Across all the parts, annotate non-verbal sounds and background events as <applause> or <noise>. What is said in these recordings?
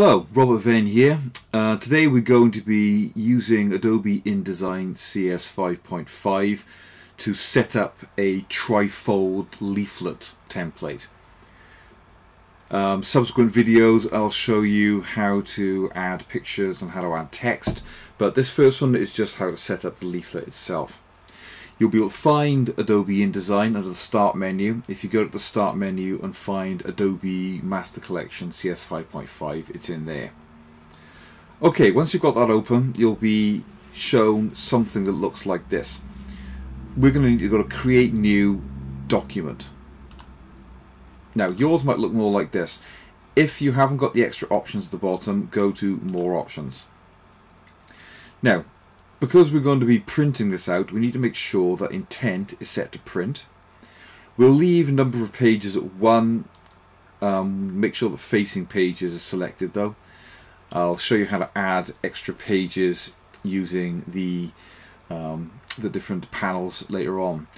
Hello, Robert Venn here. Uh, today we're going to be using Adobe InDesign CS 5.5 to set up a trifold leaflet template. Um, subsequent videos I'll show you how to add pictures and how to add text, but this first one is just how to set up the leaflet itself. You'll be able to find Adobe InDesign under the Start menu. If you go to the Start menu and find Adobe Master Collection CS 5.5, it's in there. Okay, once you've got that open, you'll be shown something that looks like this. We're going to need to go to Create New Document. Now, yours might look more like this. If you haven't got the extra options at the bottom, go to More Options. Now, because we're going to be printing this out, we need to make sure that intent is set to print. We'll leave number of pages at one. Um, make sure the facing pages are selected though. I'll show you how to add extra pages using the um, the different panels later on.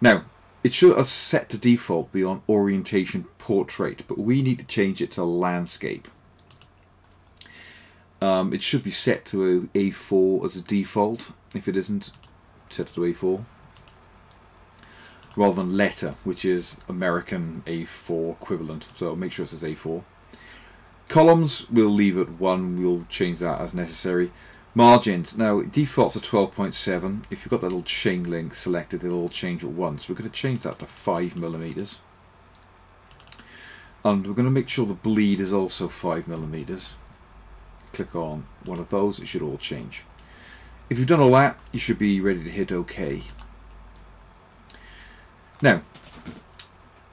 Now, it should have set to default be on orientation portrait, but we need to change it to landscape. Um, it should be set to a A4 as a default. If it isn't, set it to A4. Rather than letter, which is American A4 equivalent. So make sure it says A4. Columns, we'll leave at 1. We'll change that as necessary. Margins, now defaults are 12.7. If you've got that little chain link selected, it'll all change at once. We're going to change that to 5 millimeters. And we're going to make sure the bleed is also 5 millimeters click on one of those, it should all change. If you've done all that, you should be ready to hit OK. Now,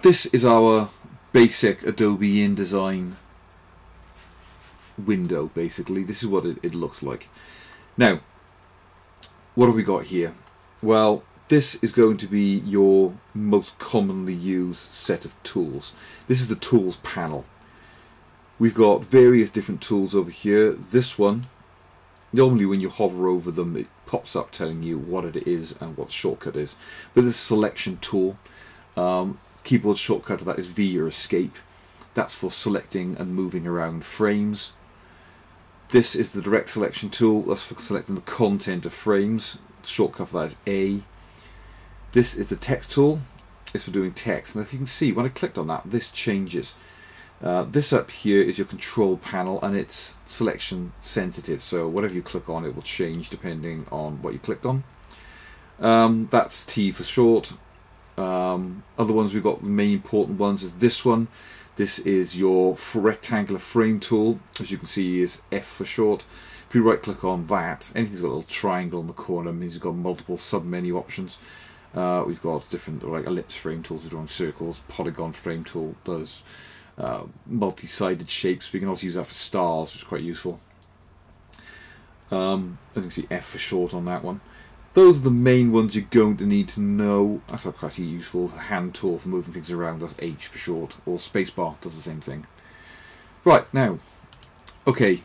this is our basic Adobe InDesign window, basically. This is what it, it looks like. Now, what have we got here? Well, this is going to be your most commonly used set of tools. This is the tools panel. We've got various different tools over here. This one, normally when you hover over them, it pops up telling you what it is and what shortcut is. But this selection tool, um, keyboard shortcut to that is V or escape. That's for selecting and moving around frames. This is the direct selection tool. That's for selecting the content of frames. shortcut for that is A. This is the text tool. It's for doing text. And if you can see, when I clicked on that, this changes. Uh, this up here is your control panel and it's selection sensitive so whatever you click on it will change depending on what you clicked on. Um, that's T for short. Um, other ones we've got the main important ones is this one. This is your rectangular frame tool as you can see is F for short. If you right click on that, anything's got a little triangle in the corner means you've got multiple sub menu options. Uh, we've got different like ellipse frame tools drawing circles, polygon frame tool does uh, multi-sided shapes. We can also use that for stars, which is quite useful. Um, as you can see, F for short on that one. Those are the main ones you're going to need to know. That's quite useful. Hand tool for moving things around, that's H for short. Or spacebar does the same thing. Right, now, okay,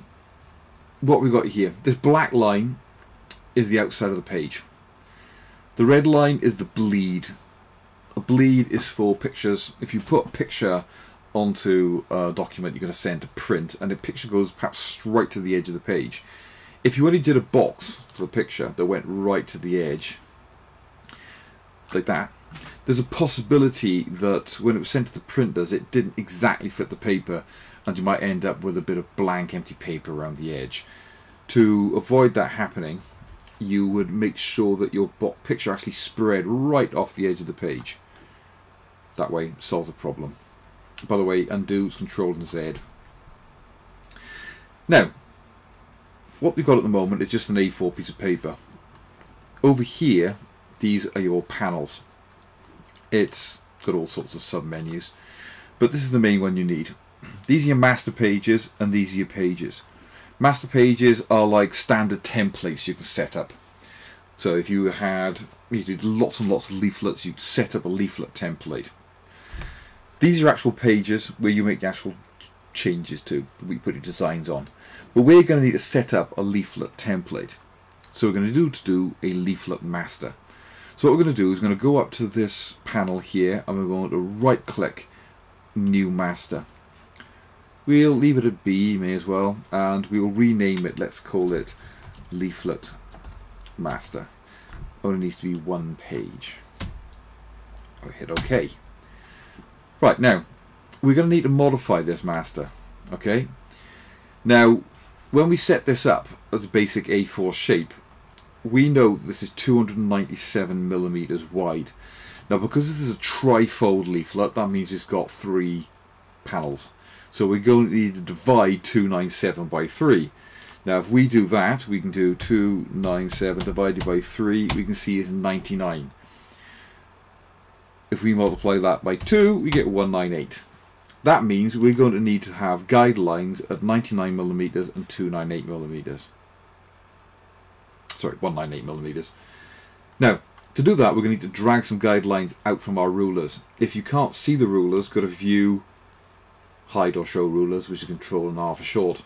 what we've got here. This black line is the outside of the page. The red line is the bleed. A bleed is for pictures. If you put a picture onto a document you're going to send to print and the picture goes perhaps straight to the edge of the page. If you only did a box for the picture that went right to the edge, like that, there's a possibility that when it was sent to the printers it didn't exactly fit the paper and you might end up with a bit of blank empty paper around the edge. To avoid that happening, you would make sure that your picture actually spread right off the edge of the page. That way, solves the problem. By the way, undo is Control and Z. Now, what we've got at the moment is just an A4 piece of paper. Over here, these are your panels. It's got all sorts of sub-menus, but this is the main one you need. These are your master pages and these are your pages. Master pages are like standard templates you can set up. So if you had you did lots and lots of leaflets, you'd set up a leaflet template. These are actual pages where you make actual changes to, we put your designs on. But we're going to need to set up a leaflet template. So we're going to do to do a leaflet master. So what we're going to do is going to go up to this panel here and we're going to right click new master. We'll leave it at B, may as well, and we'll rename it. Let's call it leaflet master. Only needs to be one page. I'll hit OK. Right, now, we're going to need to modify this master. Okay? Now, when we set this up as a basic A4 shape, we know this is 297 millimeters wide. Now, because this is a trifold leaflet, that means it's got three panels. So we're going to need to divide 297 by 3. Now, if we do that, we can do 297 divided by 3, we can see it's 99. If we multiply that by 2, we get 198. That means we're going to need to have guidelines at 99 millimeters and 298 millimeters. Sorry, 198 millimeters. Now, to do that, we're going to need to drag some guidelines out from our rulers. If you can't see the rulers, go to View, Hide or Show Rulers, which is Control and R for short.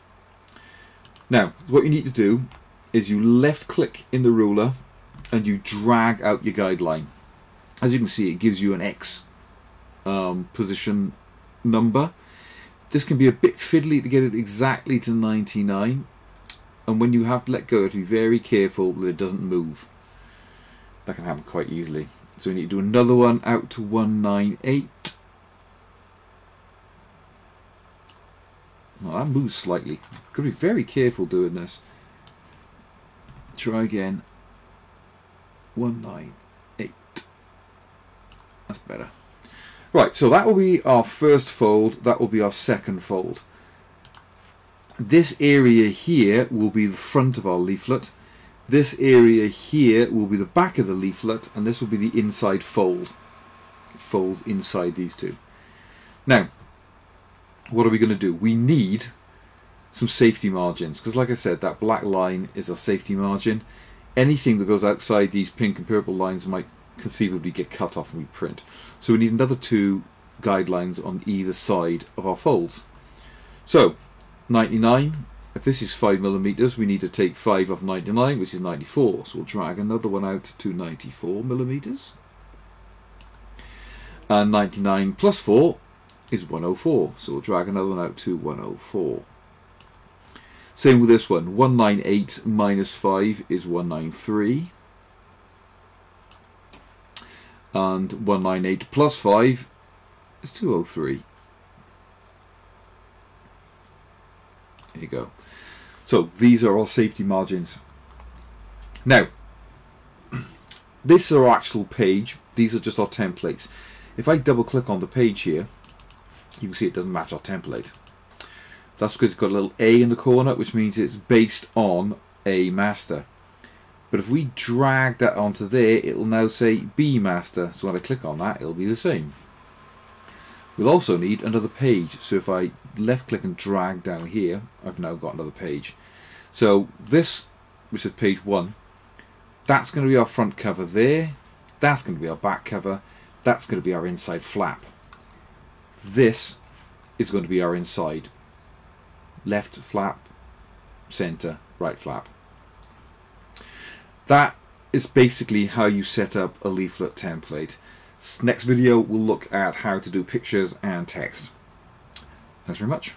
Now, what you need to do is you left click in the ruler and you drag out your guideline. As you can see, it gives you an X um, position number. This can be a bit fiddly to get it exactly to 99 and when you have to let go, to be very careful that it doesn't move. That can happen quite easily. So we need to do another one out to 198. Well, that moves slightly. Got to be very careful doing this. Try again. 198. That's better. Right, so that will be our first fold, that will be our second fold. This area here will be the front of our leaflet. This area here will be the back of the leaflet, and this will be the inside fold. It folds inside these two. Now, what are we going to do? We need some safety margins, because like I said, that black line is a safety margin. Anything that goes outside these pink and purple lines might conceivably get cut off and we print. So we need another two guidelines on either side of our folds. So 99, if this is 5 millimeters, we need to take 5 off 99, which is 94. So we'll drag another one out to 94 millimeters. And 99 plus 4 is 104. So we'll drag another one out to 104. Same with this one. 198 minus 5 is 193. And 198 plus 5 is 203. There you go. So these are all safety margins. Now, <clears throat> this is our actual page. These are just our templates. If I double click on the page here, you can see it doesn't match our template. That's because it's got a little A in the corner, which means it's based on a master. But if we drag that onto there, it'll now say B master. So when I click on that, it'll be the same. We'll also need another page. So if I left click and drag down here, I've now got another page. So this, which is page one, that's going to be our front cover there. That's going to be our back cover. That's going to be our inside flap. This is going to be our inside left flap, center, right flap. That is basically how you set up a leaflet template. Next video we'll look at how to do pictures and text. Thanks very much.